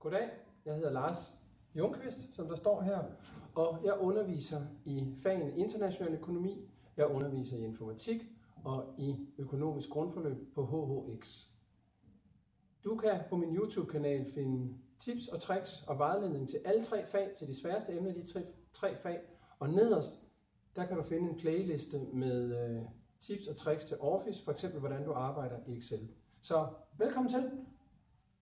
Goddag, jeg hedder Lars Jungqvist, som der står her, og jeg underviser i fagen international økonomi, jeg underviser i informatik og i økonomisk grundforløb på HHX. Du kan på min YouTube-kanal finde tips og tricks og vejledning til alle tre fag, til de sværeste emner i de tre, tre fag, og nederst der kan du finde en playliste med øh, tips og tricks til Office, for eksempel hvordan du arbejder i Excel. Så velkommen til!